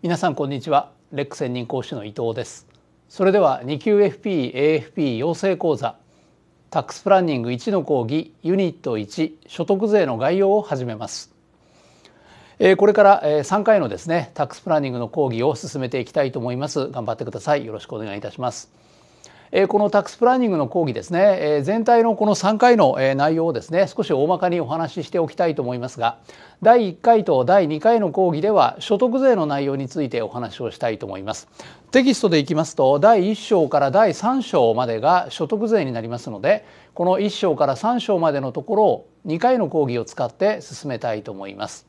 皆さんこんにちは。レック専任講師の伊藤です。それでは2級 FP AFP 養成講座タックスプランニング1の講義ユニット1所得税の概要を始めます。これから3回のですねタックスプランニングの講義を進めていきたいと思います。頑張ってください。よろしくお願いいたします。えこのタックスプランニングの講義ですね。え全体のこの3回のえ内容をですね少し大まかにお話ししておきたいと思いますが第1回と第2回の講義では所得税の内容についてお話をしたいと思います。テキストでいきますと第1章から第3章までが所得税になりますのでこの1章から3章までのところを2回の講義を使って進めたいと思います。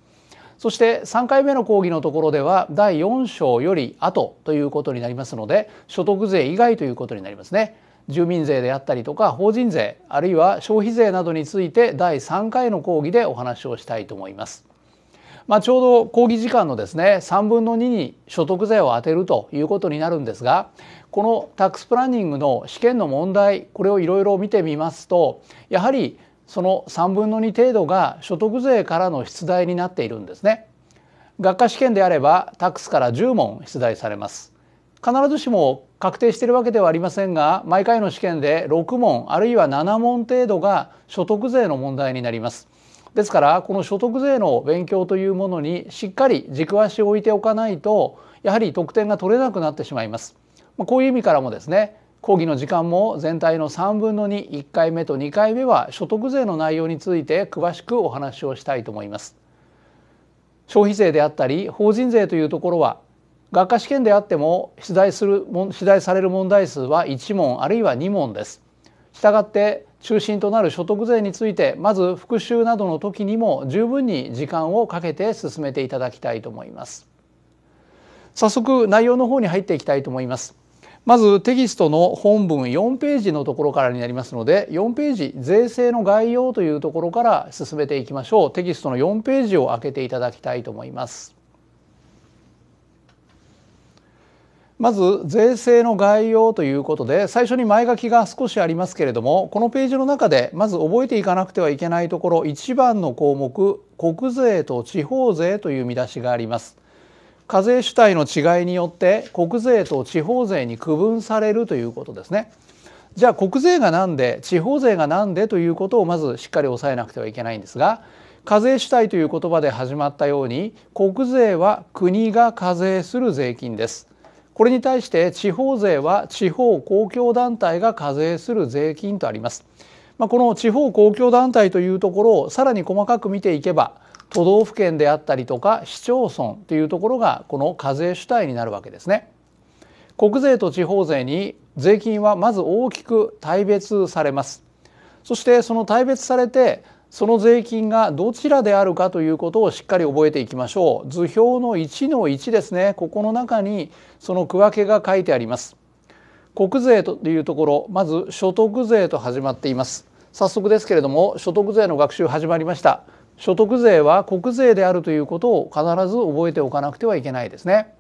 そして3回目の講義のところでは第4章より後ということになりますので所得税以外ということになりますね。住民税であったりとか法人税あるいは消費税などについて第3回の講義でお話をしたいと思います。まあ、ちょうど講義時間のですね3分の2に所得税を当てるということになるんですがこのタックスプランニングの試験の問題これをいろいろ見てみますとやはりその3分の2程度が所得税からの出題になっているんですね。学科試験であればタックスから10問出題されます。必ずしも確定しているわけではありませんが毎回の試験で6問あるいは7問程度が所得税の問題になります。ですからこの所得税の勉強というものにしっかり軸足を置いておかないとやはり得点が取れなくなってしまいます。こういう意味からもですね講義の時間も全体の3分の21回目と2回目は所得税の内容について詳しくお話をしたいと思います。消費税であったり法人税というところは学科試験であっても出題する出題される問題数は1問あるいは2問です。したがって中心となる所得税についてまず復習などの時にも十分に時間をかけて進めていただきたいと思います。早速内容の方に入っていきたいと思います。まずテキストの本文4ページのところからになりますので4ページ税制の概要というところから進めていきましょう。テキストの4ページを開けていただきたいと思います。まず税制の概要ということで最初に前書きが少しありますけれどもこのページの中でまず覚えていかなくてはいけないところ1番の項目国税と地方税という見出しがあります。課税主体の違いによって国税と地方税に区分されるということですね。じゃあ国税が何で地方税が何でということをまずしっかり押さえなくてはいけないんですが課税主体という言葉で始まったように国税は国が課税する税金です。これに対して地方税は地方公共団体が課税する税金とあります。まあ、この地方公共団体というところをさらに細かく見ていけば都道府県であったりとか市町村というところがこの課税主体になるわけですね。国税と地方税に税金はまず大きく大別されます。そしてその大別されてその税金がどちらであるかということをしっかり覚えていきましょう。図表の1の1ですね。ここの中にその区分けが書いてあります。国税というところ、まず所得税と始まっています。早速ですけれども、所得税の学習始まりました。所得税は国税であるということを必ず覚えておかなくてはいけないですね。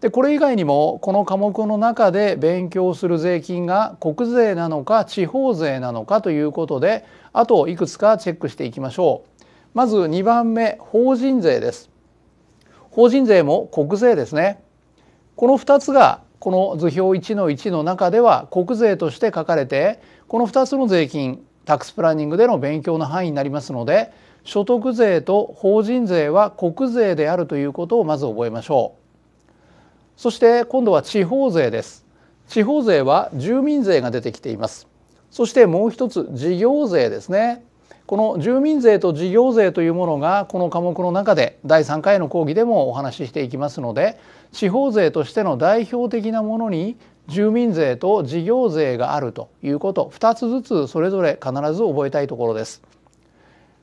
でこれ以外にもこの科目の中で勉強する税金が国税なのか地方税なのかということであといくつかチェックしていきましょう。まず2番目法人税です。法人税も国税ですね。この2つがこの図表1の1の中では国税として書かれてこの2つの税金タックスプランニングでの勉強の範囲になりますので所得税と法人税は国税であるということをまず覚えましょう。そして今度は地方税です。地方税は住民税が出てきています。そしてもう一つ事業税ですね。この住民税と事業税というものがこの科目の中で第3回の講義でもお話ししていきますので地方税としての代表的なものに住民税と事業税があるということ2つずつそれぞれ必ず覚えたいところです。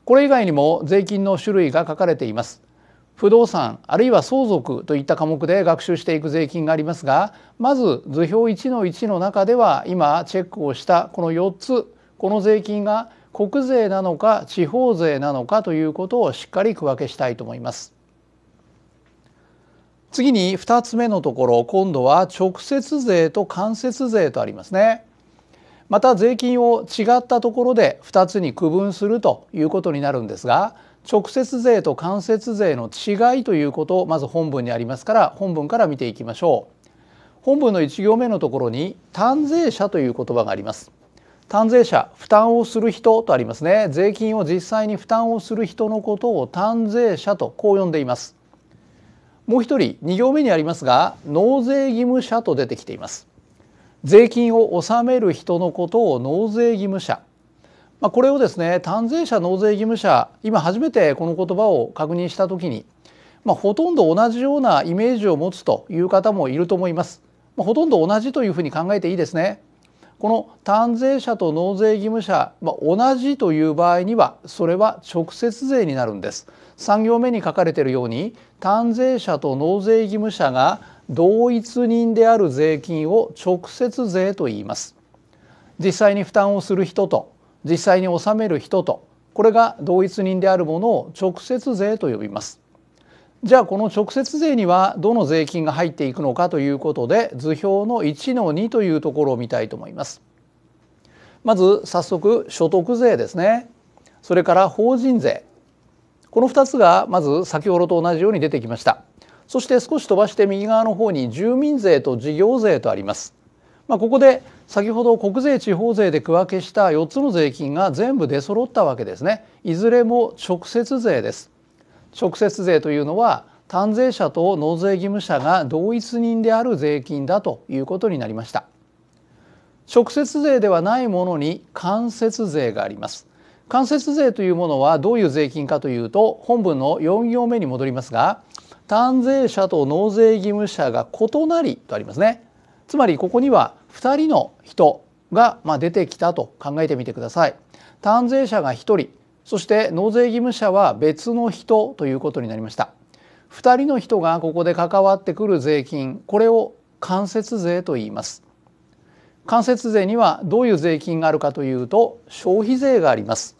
これ以外にも税金の種類が書かれています。不動産あるいは相続といった科目で学習していく税金がありますがまず図表1の1の中では今チェックをしたこの4つこの税金が国税なのか地方税なのかということをしっかり区分けしたいと思います。次に2つ目のところ今度は直接税と間接税とありますね。また税金を違ったところで2つに区分するということになるんですが直接税と間接税の違いということをまず本文にありますから本文から見ていきましょう。本文の1行目のところに単税者という言葉があります。単税者負担をする人とありますね税金を実際に負担をする人のことを単税者とこう呼んでいますもう一人2行目にありますが納税義務者と出てきています税金を納める人のことを納税義務者まあ、これをですね単税者納税義務者今初めてこの言葉を確認した時に、まあ、ほとんど同じようなイメージを持つという方もいると思います。まあ、ほとんど同じというふうに考えていいですね。この単税者と納税義務者、まあ、同じという場合にはそれは直接税になるんです。3行目に書かれているように単税者と納税義務者が同一人である税金を直接税と言います。実際に負担をする人と実際に納める人とこれが同一人であるものを直接税と呼びます。じゃあこの直接税にはどの税金が入っていくのかということで図表の1の2というところを見たいと思います。まず早速所得税ですね。それから法人税。この2つがまず先ほどと同じように出てきました。そして少し飛ばして右側の方に住民税と事業税とあります。まあ、ここで先ほど国税地方税で区分けした4つの税金が全部出揃ったわけですね。いずれも直接税です。直接税というのは単税者と納税義務者が同一人である税金だということになりました。直接税ではないものに間接税があります。間接税というものはどういう税金かというと本文の4行目に戻りますが単税者と納税義務者が異なりとありますねつまりここには2人の人がま出てきたと考えてみてください。単税者が1人そして納税義務者は別の人ということになりました。2人の人がここで関わってくる税金これを間接税と言います。間接税にはどういう税金があるかというと消費税があります。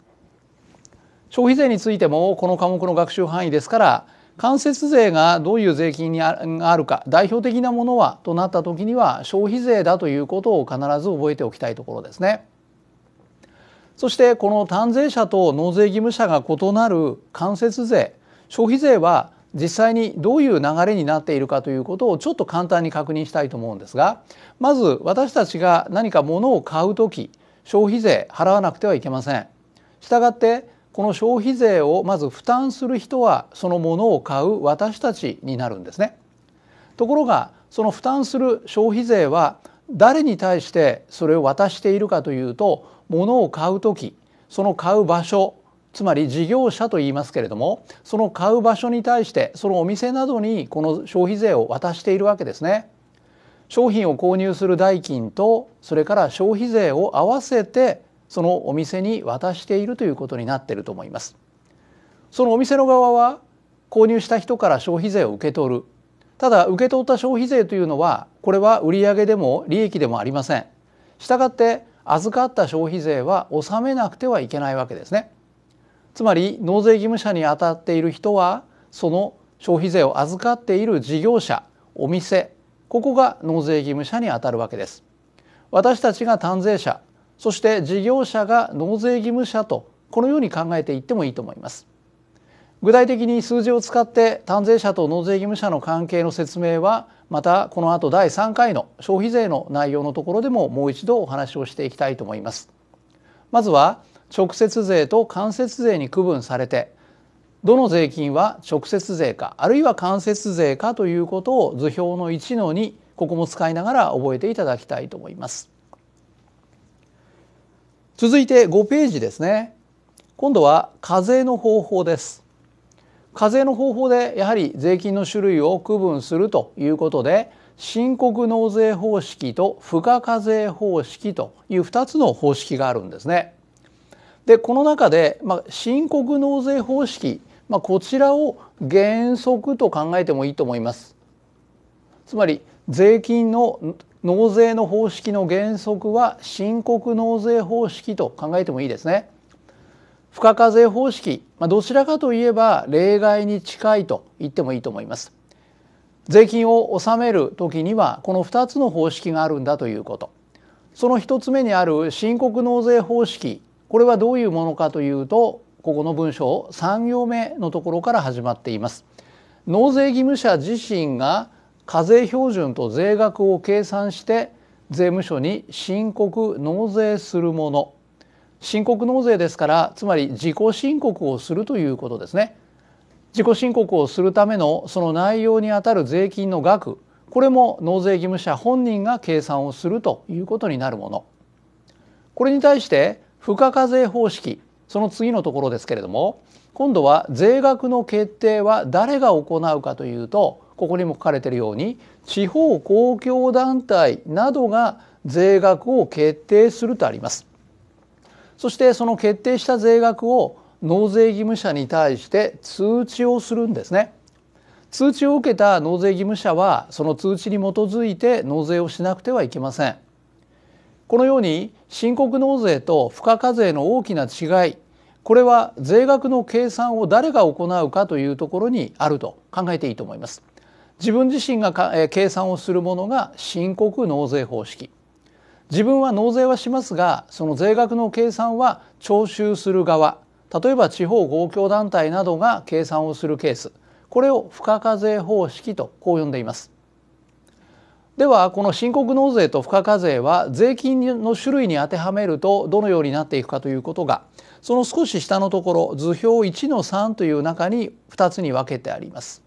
消費税についてもこの科目の学習範囲ですから間接税がどういう税金にあるか代表的なものはとなった時には消費税だということを必ず覚えておきたいところですね。そしてこの単税者と納税義務者が異なる間接税消費税は実際にどういう流れになっているかということをちょっと簡単に確認したいと思うんですがまず私たちが何か物を買う時消費税払わなくてはいけません。したがってこの消費税をまず負担する人はそのものを買う私たちになるんですね。ところがその負担する消費税は誰に対してそれを渡しているかというと物を買う時その買う場所つまり事業者と言いますけれどもその買う場所に対してそのお店などにこの消費税を渡しているわけですね。商品を購入する代金とそれから消費税を合わせてそのお店に渡しているということになっていると思います。そのお店の側は購入した人から消費税を受け取るただ受け取った消費税というのはこれは売上でも利益でもありません。したがって預かった消費税は納めなくてはいけないわけですね。つまり納税義務者にあたっている人はその消費税を預かっている事業者お店ここが納税義務者にあたるわけです。私たちが単税者そして事業者が納税義務者とこのように考えていってもいいと思います。具体的に数字を使って単税者と納税義務者の関係の説明はまたこの後第3回の消費税の内容のところでももう一度お話をしていきたいと思います。まずは直接税と間接税に区分されてどの税金は直接税かあるいは間接税かということを図表の1の2ここも使いながら覚えていただきたいと思います。続いて5ページですね今度は課税の方法です課税の方法でやはり税金の種類を区分するということで申告納税方式と付加課税方式という2つの方式があるんですね。でこの中で、まあ、申告納税方式、まあ、こちらを原則と考えてもいいと思います。つまり税金の納税の方式の原則は申告納税方式と考えてもいいですね。付加課税方式、まあ、どちらかといえば例外に近いと言ってもいいと思います。税金を納める時にはこの2つの方式があるんだということ。その1つ目にある申告納税方式これはどういうものかというとここの文章3行目のところから始まっています納税義務者自身が課税標準と税額を計算して税務署に申告納税するもの。申告納税ですからつまり自己申告をするということですね。自己申告をするためのその内容にあたる税金の額これも納税義務者本人が計算をするということになるもの。これに対して付加課税方式その次のところですけれども今度は税額の決定は誰が行うかというとここにも書かれているように地方公共団体などが税額を決定するとあります。そしてその決定した税額を納税義務者に対して通知をするんですね。通知を受けた納税義務者はその通知に基づいて納税をしなくてはいけません。このように申告納税と付加課税の大きな違いこれは税額の計算を誰が行うかというところにあると考えていいと思います。自分自身が計算をするものが申告納税方式。自分は納税はしますがその税額の計算は徴収する側。例えば地方公共団体などが計算をするケース。これを付加課税方式とこう呼んでいます。ではこの申告納税と付加課税は税金の種類に当てはめるとどのようになっていくかということがその少し下のところ図表1の3という中に2つに分けてあります。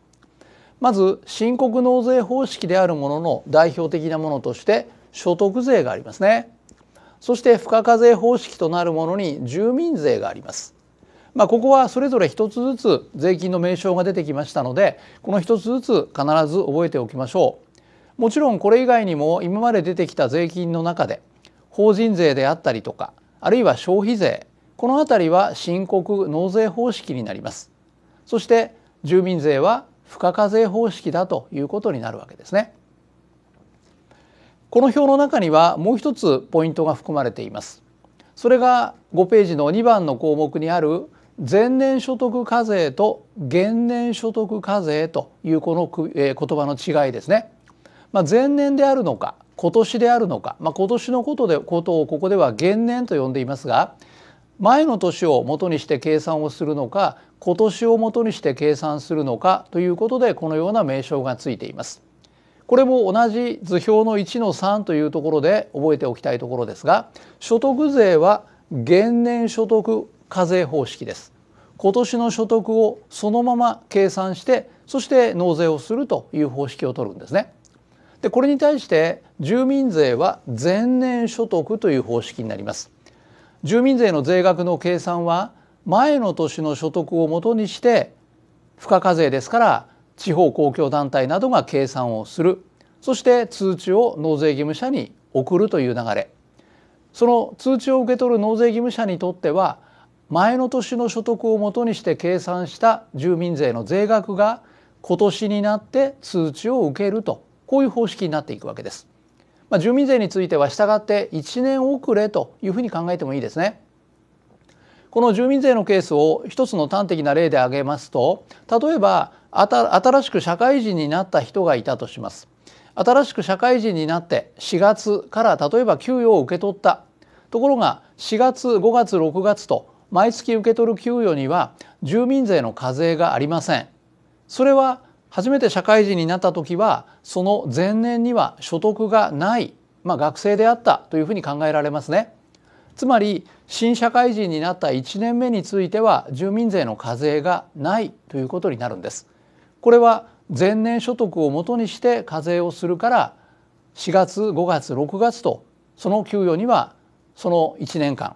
まず申告納税方式であるものの代表的なものとして所得税がありますね。そして付加課税方式となるものに住民税があります。まあ、ここはそれぞれ一つずつ税金の名称が出てきましたのでこの一つずつ必ず覚えておきましょう。もちろんこれ以外にも今まで出てきた税金の中で法人税であったりとかあるいは消費税この辺りは申告納税方式になります。そして住民税は付加課税方式だということになるわけですね。この表の中にはもう一つポイントが含まれています。それが5ページの2番の項目にある前年所得課税と現年所得課税というこの言葉の違いですね。まあ、前年であるのか今年であるのか、まあ、今年のことでことをここでは元年と呼んでいますが前の年を元にして計算をするのか今年を元にして計算するのかということでこのような名称がついています。これも同じ図表の1の3というところで覚えておきたいところですが所得税は現年所得課税方式です。今年の所得をそのまま計算してそして納税をするという方式を取るんですね。でこれに対して住民税は前年所得という方式になります。住民税の税額の計算は前の年の所得をもとにして付加課税ですから地方公共団体などが計算をするそして通知を納税義務者に送るという流れその通知を受け取る納税義務者にとっては前の年の所得をもとにして計算した住民税の税額が今年になって通知を受けるとこういう方式になっていくわけです。まあ、住民税については従って1年遅れというふうに考えてもいいですね。この住民税のケースを一つの端的な例で挙げますと例えば新しく社会人になった人がいたとします。新しく社会人になって4月から例えば給与を受け取った。ところが4月5月6月と毎月受け取る給与には住民税の課税がありません。それは初めて社会人になった時はその前年には所得がない、まあ、学生であったというふうに考えられますね。つまり新社会人になった1年目については住民税の課税がないということになるんです。これは前年所得をもとにして課税をするから4月5月6月とその給与にはその1年間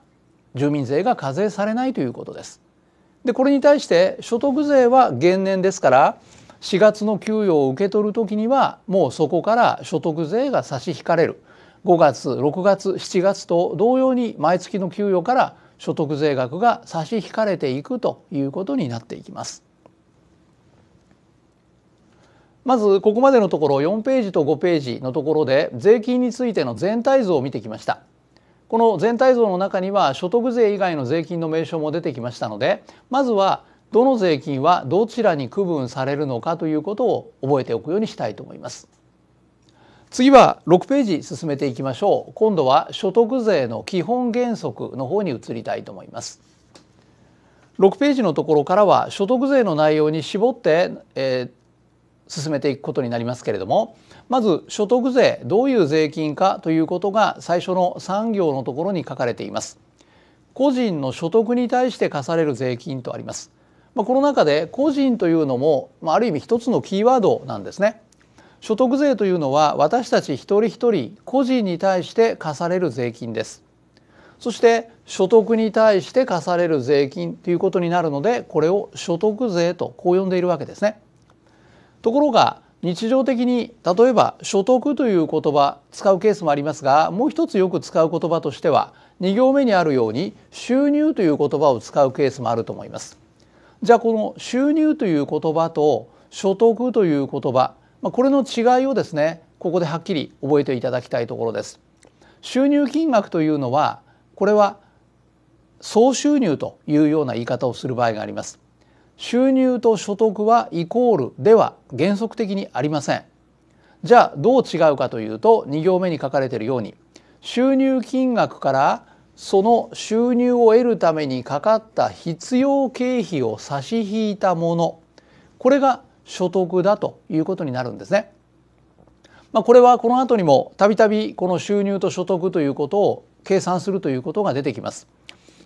住民税が課税されないということです。でこれに対して所得税は減年ですから4月の給与を受け取る時にはもうそこから所得税が差し引かれる5月6月7月と同様に毎月の給与から所得税額が差し引かれていくということになっていきます。まずここまでのところ4ページと5ページのところで税金についての全体像を見てきました。この全体像の中には所得税以外の税金の名称も出てきましたのでまずはどの税金はどちらに区分されるのかということを覚えておくようにしたいと思います。次は6ページ進めていきましょう今度は所得税の基本原則の方に移りたいと思います6ページのところからは所得税の内容に絞って、えー、進めていくことになりますけれどもまず所得税どういう税金かということが最初の3行のところに書かれています。個人の所得に対して課される税金とあります。まあ、この中で個人というのも、まあ、ある意味一つのキーワードなんですね。所得税というのは私たち一人一人個人に対して課される税金です。そして所得に対して課される税金ということになるのでこれを所得税とこう呼んでいるわけですね。ところが日常的に例えば所得という言葉使うケースもありますがもう一つよく使う言葉としては2行目にあるように収入という言葉を使うケースもあると思います。じゃあこの収入という言葉と所得という言葉これの違いをですねここではっきり覚えていただきたいところです。収入金額というのはこれは総収入というような言い方をする場合があります。収入と所得はイコールでは原則的にありません。じゃあどう違うかというと2行目に書かれているように収入金額からその収入を得るためにかかった必要経費を差し引いたものこれが所得だということになるんですね。まあ、これはこの後にもたびたびこの収入と所得ということを計算するということが出てきます。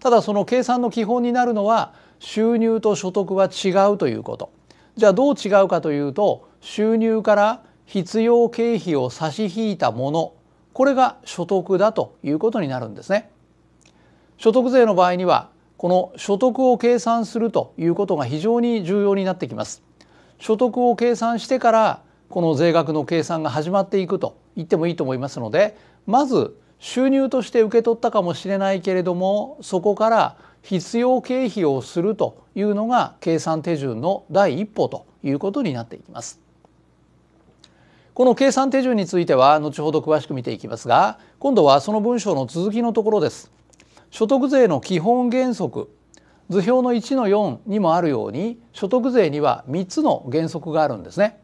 ただその計算の基本になるのは収入と所得は違うということ。じゃあどう違うかというと収入から必要経費を差し引いたものこれが所得だということになるんですね。所得税の場合にはこの所得を計算するということが非常に重要になってきます。所得を計算してからこの税額の計算が始まっていくと言ってもいいと思いますのでまず収入として受け取ったかもしれないけれどもそこから必要経費をするというのが計算手順の第一歩ということになっていきます。この計算手順については後ほど詳しく見ていきますが今度はその文章の続きのところです。所得税の基本原則図表の1の4にもあるように所得税には3つの原則があるんですね。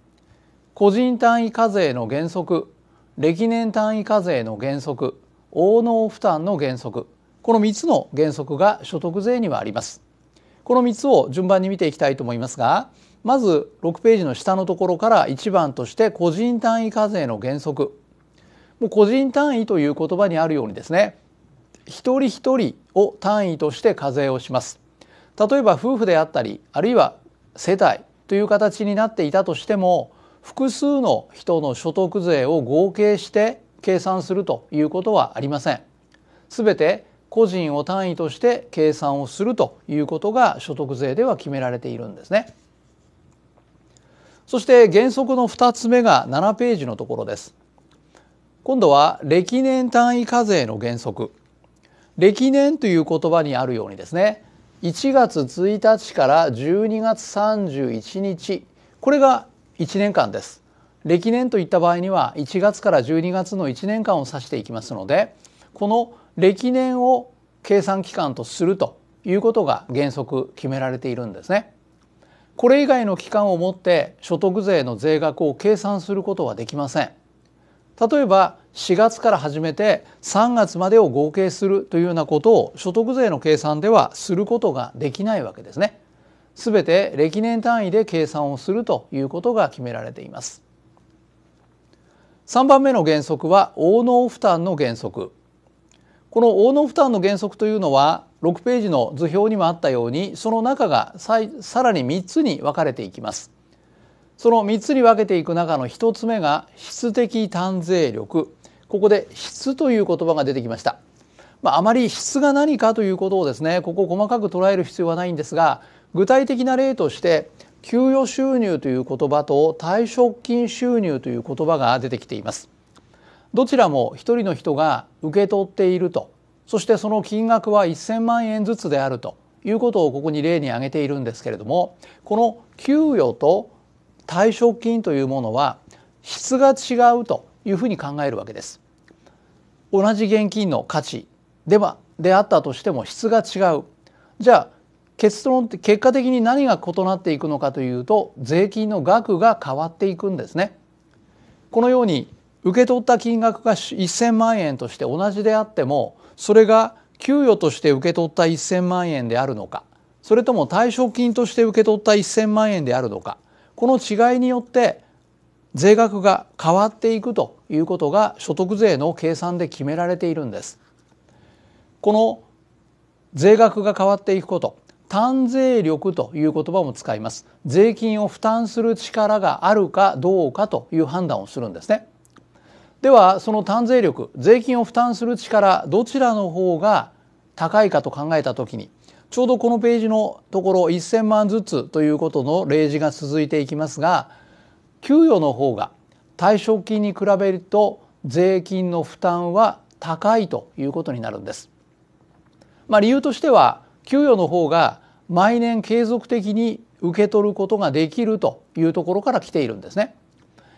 個人単位課税の原則歴年単位課税の原則応納負担の原則この3つの原則が所得税にはあります。この3つを順番に見ていきたいと思いますがまず6ページの下のところから1番として個人単位課税の原則もう個人単位という言葉にあるようにですね一人一人を単位として課税をします例えば夫婦であったりあるいは世帯という形になっていたとしても複数の人の所得税を合計して計算するということはありません。すべて個人を単位として計算をするということが所得税では決められているんですね。そして原則の2つ目が7ページのところです。今度は歴年単位課税の原則。歴年という言葉にあるようにですね1月1日から12月31日これが1年間です。歴年といった場合には1月から12月の1年間を指していきますのでこの歴年を計算期間とするということが原則決められているんですね。これ以外の期間をもって所得税の税額を計算することはできません。例えば4月から始めて3月までを合計するというようなことを所得税の計算ではすることができないわけですね。すべて歴年単位で計算をするということが決められています。3番目の原則は応納負担の原則この応納負担の原則というのは6ページの図表にもあったようにその中がさらに3つに分かれていきます。その3つに分けていく中の1つ目が質的単税力ここで質という言葉が出てきました。まあ、あまり質が何かということをですねここ細かく捉える必要はないんですが具体的な例として給与収入という言葉と退職金収入という言葉が出てきていますどちらも一人の人が受け取っているとそしてその金額は1000万円ずつであるということをここに例に挙げているんですけれどもこの給与と退職金というものは質が違うというふうに考えるわけです同じ現金の価値ではであったとしても質が違うじゃあ結論って結果的に何が異なっていくのかというと税金の額が変わっていくんですね。このように受け取った金額が1,000万円として同じであってもそれが給与として受け取った1,000万円であるのかそれとも退職金として受け取った1,000万円であるのかこの違いによって税額が変わっていくということが所得税の計算で決められているんです。この税額が変わっていくこと単税力という言葉も使います税金を負担する力があるかどうかという判断をするんですねではその単税力税金を負担する力どちらの方が高いかと考えた時にちょうどこのページのところ1,000万ずつということの例示が続いていきますが給与の方が退職金に比べると税金の負担は高いということになるんです。まあ、理由としては給与の方が毎年継続的に受け取ることができるというところから来ているんですね。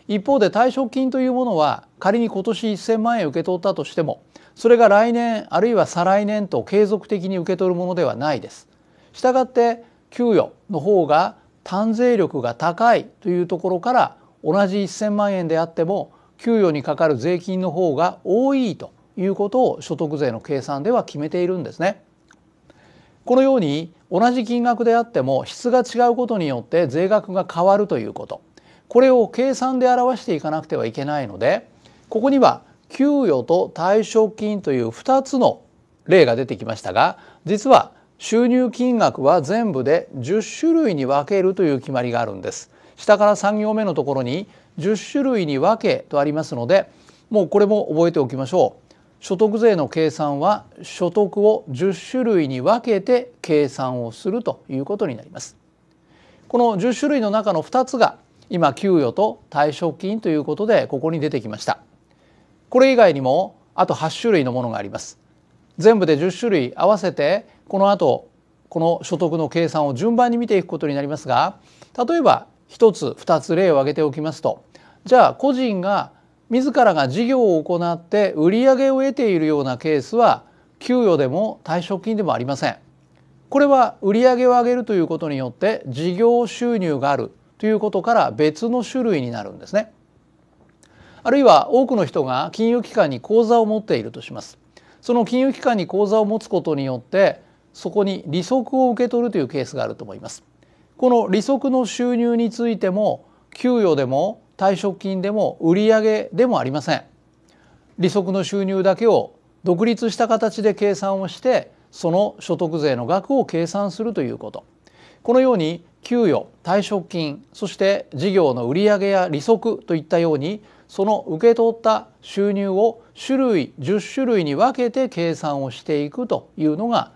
一方で退職金というものは仮に今年1,000万円受け取ったとしてもそれが来年あるいは再来年と継続的に受け取るものではないです。したがって給与の方が単税力が高いというところから同じ1,000万円であっても給与にかかる税金の方が多いということを所得税の計算では決めているんですね。このように同じ金額であっても質が違うことによって税額が変わるということこれを計算で表していかなくてはいけないのでここには給与と退職金という2つの例が出てきましたが実は収入金額は全部で10種類に分けるという決まりがあるんです。下から3行目のところに10種類に分けとありますのでもうこれも覚えておきましょう。所得税の計算は所得を10種類に分けて計算をするということになります。この10種類の中の2つが今給与と退職金ということでここに出てきました。これ以外にもあと8種類のものがあります。全部で10種類合わせてこの後この所得の計算を順番に見ていくことになりますが例えば1つ2つ例を挙げておきますとじゃあ個人が自らが事業を行って売り上げを得ているようなケースは給与でも退職金でもありません。これは売上を上げるということによって事業収入があるということから別の種類になるんですね。あるいは多くの人が金融機関に口座を持っているとします。その金融機関に口座を持つことによってそこに利息を受け取るというケースがあると思います。この利息の収入についても給与でも退職金でも売上でもありません。利息の収入だけを独立した形で計算をしてその所得税の額を計算するということこのように給与退職金そして事業の売上や利息といったようにその受け取った収入を種類10種類に分けて計算をしていくというのが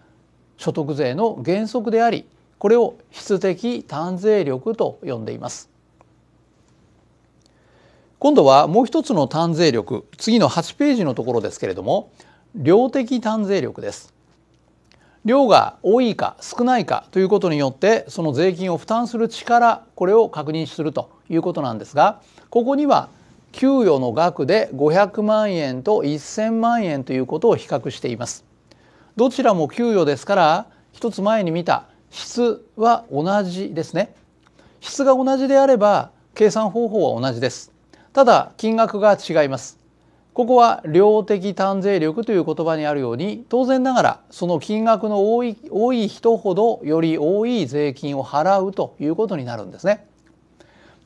所得税の原則でありこれを質的単税力と呼んでいます。今度はもう一つの単税力次の8ページのところですけれども量的単税力です。量が多いか少ないかということによってその税金を負担する力これを確認するということなんですがここには給与の額で500万円と1000万円ということを比較しています。どちらも給与ですから一つ前に見た質は同じですね。質が同じであれば計算方法は同じです。ただ金額が違います。ここは量的単税力という言葉にあるように当然ながらその金額の多い多い人ほどより多い税金を払うということになるんですね。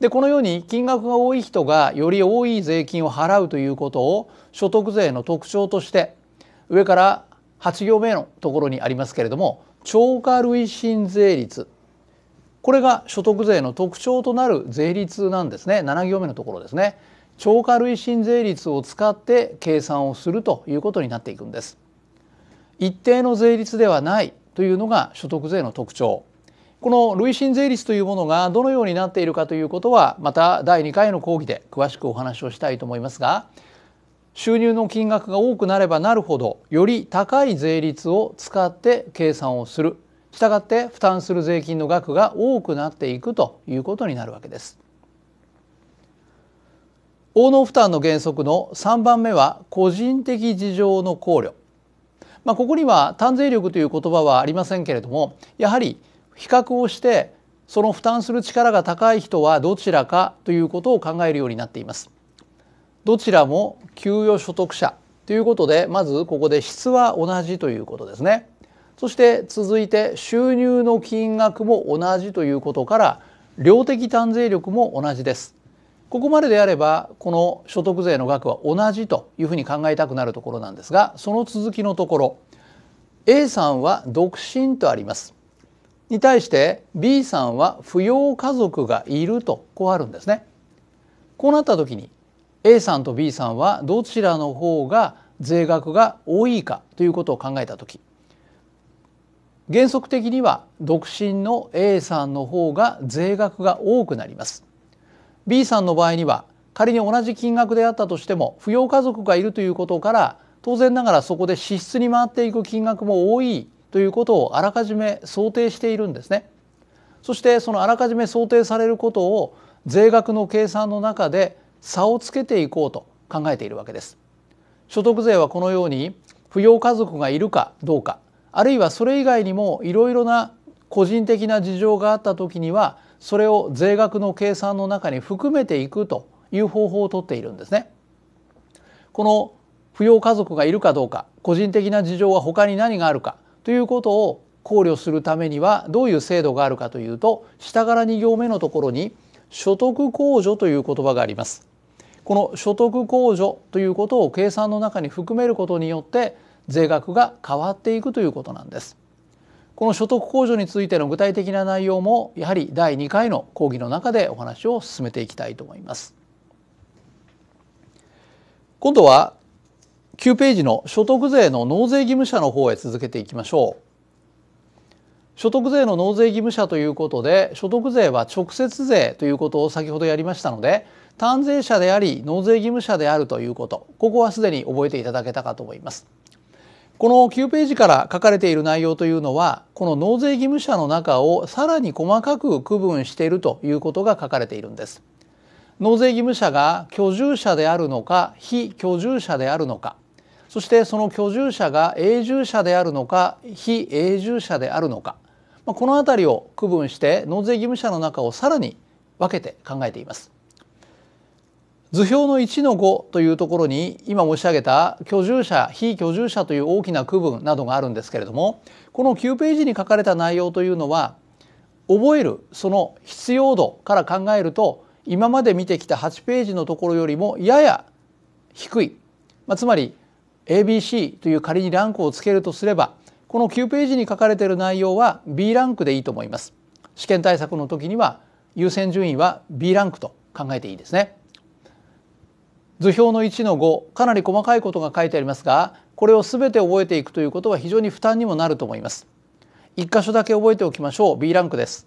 でこのように金額が多い人がより多い税金を払うということを所得税の特徴として上から8行目のところにありますけれども超過累進税率。これが所得税の特徴となる税率なんですね。7行目のところですね。超過累進税率を使って計算をするということになっていくんです。一定の税率ではないというのが所得税の特徴。この累進税率というものがどのようになっているかということはまた第2回の講義で詳しくお話をしたいと思いますが収入の金額が多くなればなるほどより高い税率を使って計算をするしたがって負担する税金の額が多くなっていくということになるわけです。応納負担の原則の3番目は個人的事情の考慮。まあ、ここには単税力という言葉はありませんけれどもやはり比較をしてその負担する力が高い人はどちらかということを考えるようになっています。どちらも給与所得者ということでまずここで質は同じということですね。そして続いて収入の金額も同じということから量的単税力も同じです。ここまでであればこの所得税の額は同じというふうに考えたくなるところなんですがその続きのところ A さんは独身とあります。に対して B さんは扶養家族がいるとこうあるんですね。こうなった時に A さんと B さんはどちらの方が税額が多いかということを考えた時原則的には独身の A さんの方が税額が多くなります。B さんの場合には仮に同じ金額であったとしても扶養家族がいるということから当然ながらそこで支出に回っていく金額も多いということをあらかじめ想定しているんですね。そしてそのあらかじめ想定されることを税額の計算の中で差をつけていこうと考えているわけです。所得税はこのように扶養家族がいるかどうかあるいはそれ以外にもいろいろな個人的な事情があった時にはそれを税額の計算の中に含めていくという方法をとっているんですね。この扶養家族がいるかどうか個人的な事情は他に何があるかということを考慮するためにはどういう制度があるかというと下から2行目のところに所得控除という言葉があります。この所得控除ということを計算の中に含めることによって税額が変わっていくということなんです。この所得控除についての具体的な内容もやはり第2回の講義の中でお話を進めていきたいと思います。今度は9ページの所得税の納税義務者の方へ続けていきましょう。所得税の納税義務者ということで所得税は直接税ということを先ほどやりましたので単税者であり納税義務者であるということここはすでに覚えていただけたかと思います。この9ページから書かれている内容というのはこの納税義務者の中をさらに細かく区分しているということが書かれているんです。納税義務者が居住者であるのか非居住者であるのかそしてその居住者が永住者であるのか非永住者であるのかまこの辺りを区分して納税義務者の中をさらに分けて考えています。図表の1の5というところに今申し上げた居住者非居住者という大きな区分などがあるんですけれどもこの9ページに書かれた内容というのは覚えるその必要度から考えると今まで見てきた8ページのところよりもやや低い、まあ、つまり ABC という仮にランクをつけるとすればこの9ページに書かれている内容は B ランクでいいと思います。試験対策の時には優先順位は B ランクと考えていいですね。図表の1の5かなり細かいことが書いてありますがこれを全て覚えていくということは非常に負担にもなると思います。一箇所だけ覚えておきましょう B ランクです。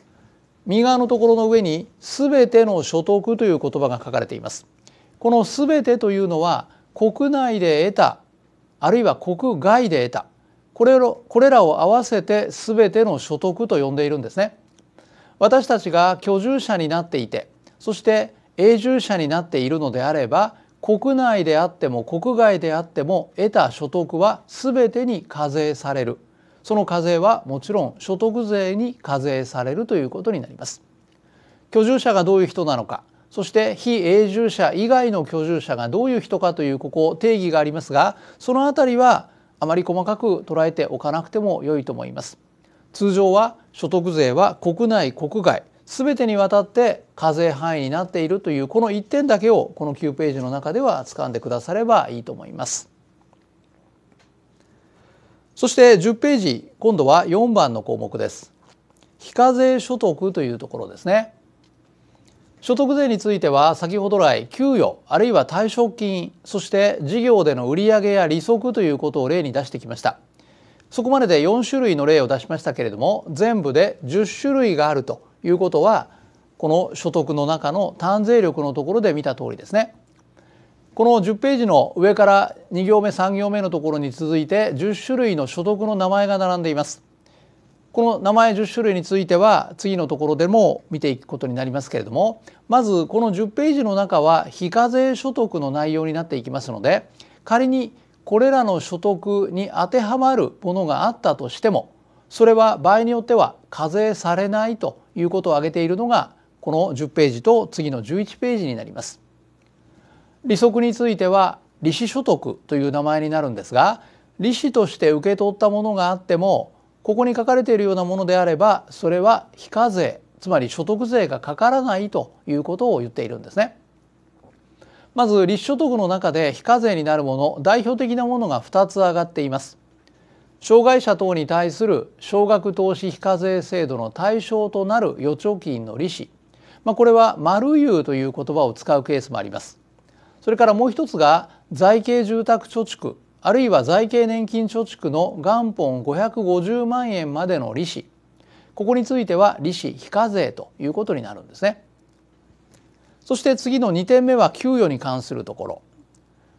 右側のところの上に全ての所得という言葉が書かれています。この全てというのは国内で得たあるいは国外で得たこれこれらを合わせて全ての所得と呼んでいるんですね。私たちが居住者になっていてそして永住者になっているのであれば国内であっても国外であっても得た所得は全てに課税されるその課税はもちろん所得税に課税されるということになります。居住者がどういう人なのかそして非永住者以外の居住者がどういう人かというここ定義がありますがそのあたりはあまり細かく捉えておかなくても良いと思います。通常は所得税は国内国外すべてにわたって課税範囲になっているというこの1点だけをこの9ページの中では掴んでくださればいいと思います。そして10ページ今度は4番の項目です。非課税所得というところですね。所得税については先ほど来給与あるいは退職金そして事業での売上や利息ということを例に出してきました。そこまでで4種類の例を出しましたけれども全部で10種類があるということはこの所得の中の単税力のところで見た通りですね。この10ページの上から2行目3行目のところに続いて10種類の所得の名前が並んでいます。この名前10種類については次のところでも見ていくことになりますけれどもまずこの10ページの中は非課税所得の内容になっていきますので仮にこれらの所得に当てはまるものがあったとしてもそれは場合によっては課税されないということを挙げているのがこの10ページと次の11ページになります。利息については利子所得という名前になるんですが利子として受け取ったものがあってもここに書かれているようなものであればそれは非課税つまり所得税がかからないということを言っているんですね。まず立所得の中で非課税になるもの代表的なものが2つ挙がっています。障害者等に対する少額投資非課税制度の対象となる預貯金の利子、まあ、これは丸有という言葉を使うケースもあります。それからもう一つが財形住宅貯蓄あるいは財形年金貯蓄の元本550万円までの利子ここについては利子非課税ということになるんですね。そして次の2点目は給与に関するところ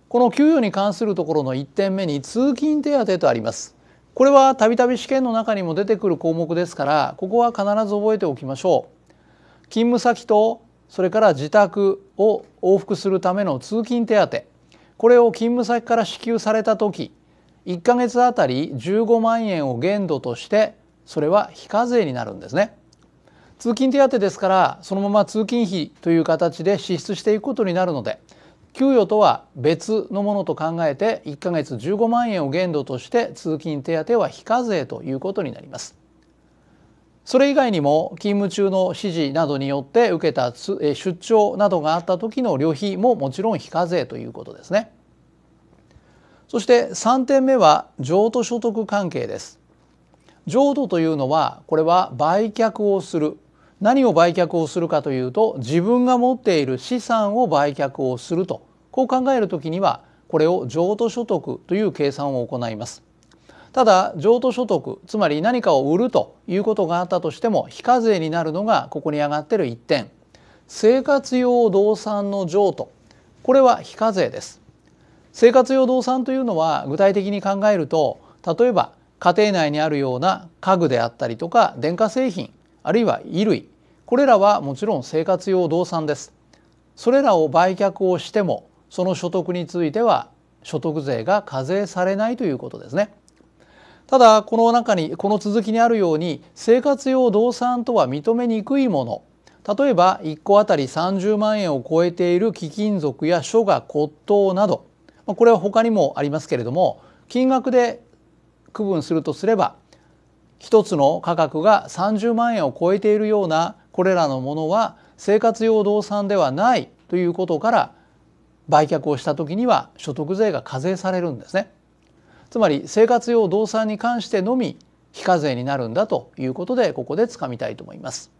この給与に関するところの1点目に通勤手当とあります。これはたびたび試験の中にも出てくる項目ですからここは必ず覚えておきましょう。勤務先とそれから自宅を往復するための通勤手当これを勤務先から支給された時1ヶ月あたり15万円を限度としてそれは非課税になるんですね。通勤手当ですからそのまま通勤費という形で支出していくことになるので給与とは別のものと考えて1ヶ月15万円を限度として通勤手当は非課税ということになります。それ以外にも勤務中の指示などによって受けた出張などがあった時の旅費ももちろん非課税ということですね。そして3点目は譲渡所得関係です。譲渡というのはこれは売却をする何を売却をするかというと自分が持っている資産を売却をするとこう考えるときにはこれを譲渡所得という計算を行います。ただ譲渡所得つまり何かを売るということがあったとしても非課税になるのがここに上がってる1点生活用動産の譲渡これは非課税です生活用動産というのは具体的に考えると例えば家庭内にあるような家具であったりとか電化製品あるいは衣類これらはもちろん生活用動産です。それらを売却をしてもその所得については所得税が課税されないということですね。ただこの中にこの続きにあるように生活用動産とは認めにくいもの例えば1個あたり30万円を超えている貴金属や書画骨董などこれは他にもありますけれども金額で区分するとすれば一つの価格が30万円を超えているようなこれらのものは生活用動産ではないということから売却をした時には所得税が課税されるんですね。つまり生活用動産に関してのみ非課税になるんだということでここでつかみたいと思います。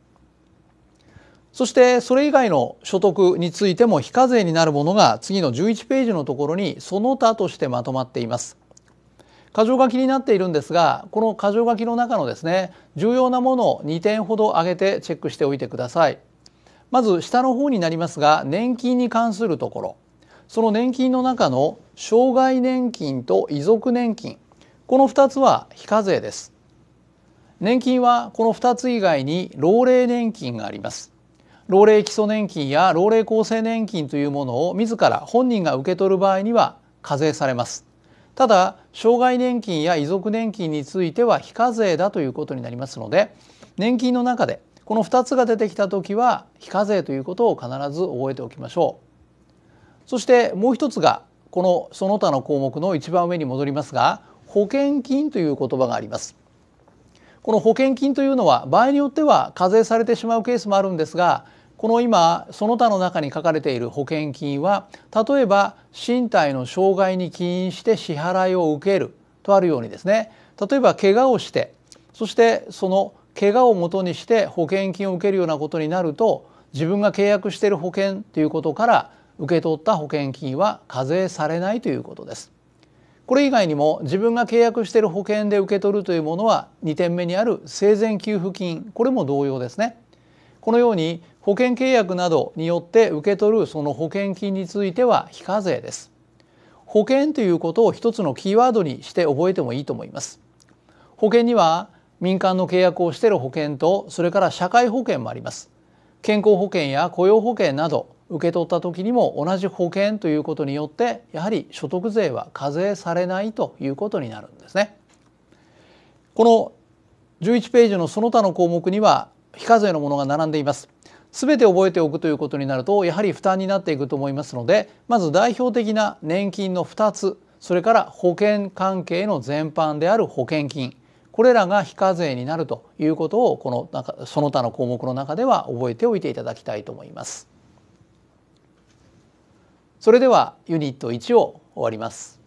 そしてそれ以外の所得についても非課税になるものが次の11ページのところにその他としてまとまっています。箇条書きになっているんですがこの箇条書きの中のですね重要なものを2点ほど挙げてチェックしておいてください。まず下の方になりますが年金に関するところその年金の中の障害年金と遺族年金この2つは非課税です。年金はこの2つ以外に老齢年金があります。老齢基礎年金や老齢厚生年金というものを自ら本人が受け取る場合には課税されます。ただ障害年金や遺族年金については非課税だということになりますので年金の中でこの2つが出てきた時は非課税ということを必ず覚えておきましょう。そしてもう一つがこのその他の項目の一番上に戻りますが保険金という言葉があります。この保険金というのは場合によっては課税されてしまうケースもあるんですがこの今その他の中に書かれている保険金は例えば身体の障害に起因して支払いを受けるとあるようにですね例えば怪我をしてそしてその怪我をもとにして保険金を受けるようなことになると自分が契約している保険ということから受け取った保険金は課税されないということです。これ以外にも自分が契約している保険で受け取るというものは2点目にある生前給付金これも同様ですね。このように保険契約などによって受け取るその保険金については非課税です。保険ということを一つのキーワードにして覚えてもいいと思います。保険には民間の契約をしている保険とそれから社会保険もあります。健康保険や雇用保険など受け取った時にも同じ保険ということによってやはり所得税は課税されないということになるんですね。この11ページのその他の項目には非課税のものが並んでいます。すべて覚えておくということになるとやはり負担になっていくと思いますのでまず代表的な年金の2つそれから保険関係の全般である保険金これらが非課税になるということをこのその他の項目の中では覚えておいていただきたいと思います。それではユニット1を終わります。